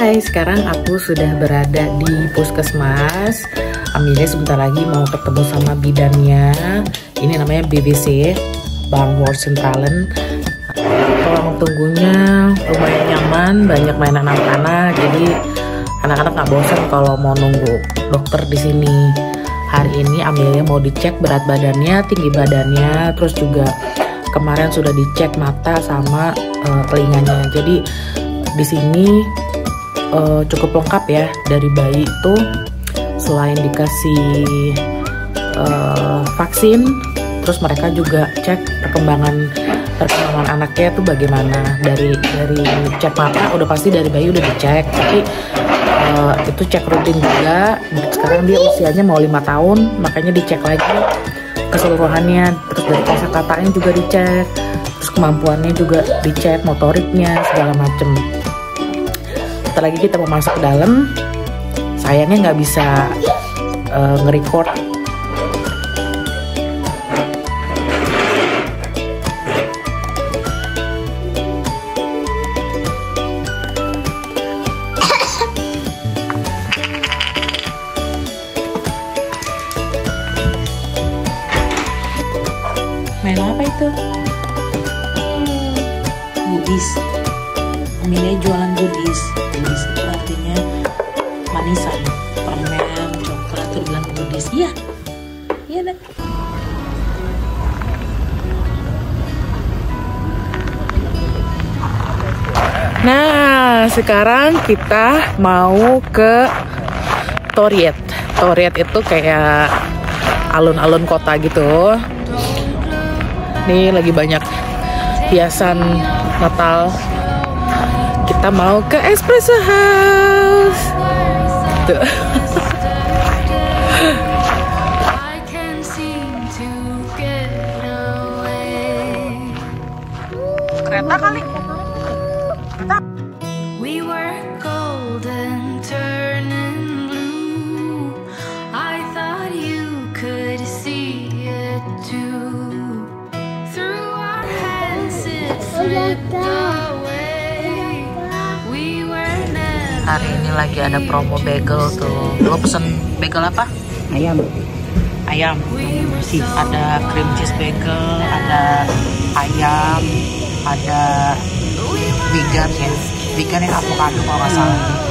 Hai, sekarang aku sudah berada di puskesmas. Amelia sebentar lagi mau ketemu sama bidannya. Ini namanya BBC, Bang War Centralen. Ruang tunggunya lumayan nyaman, banyak mainan anak-anak. Jadi anak-anak nggak bosan kalau mau nunggu dokter di sini. Hari ini Amelia mau dicek berat badannya, tinggi badannya, terus juga kemarin sudah dicek mata sama uh, telinganya. Jadi di sini uh, cukup lengkap ya. Dari bayi itu selain dikasih uh, vaksin terus mereka juga cek perkembangan perkembangan anaknya itu bagaimana. Dari dari cek mata udah pasti dari bayi udah dicek. Tapi uh, itu cek rutin juga. Sekarang dia usianya mau lima tahun makanya dicek lagi keseluruhannya. Terus dari katanya juga dicek. Terus kemampuannya juga dicek motoriknya segala macem sebentar lagi kita mau masuk ke dalam. Sayangnya nggak bisa uh, nge-record. Main apa itu? goodies Amelia jualan goodies goodies itu artinya manisan permen coklat itu bilang goodies iya iya deh Nah, sekarang kita mau ke Toriet. Toriet itu kayak alun-alun kota gitu. Nih lagi banyak hiasan Natal. Kita mau ke Espresso House. Tuh. Kereta kali. We were golden, turning blue. I thought you could see it too. Through our hands it slipped Hari ini lagi ada promo bagel tuh. Lo pesen bagel apa? ayam Ayam. Sih, ada cream cheese bagel, ada ayam, ada vegan ya. Vegan yang avocado kalau nggak salah.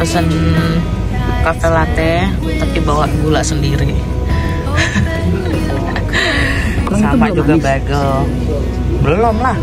Pesen cafe latte tapi bawa gula sendiri. Sama juga bagel. Belum lah.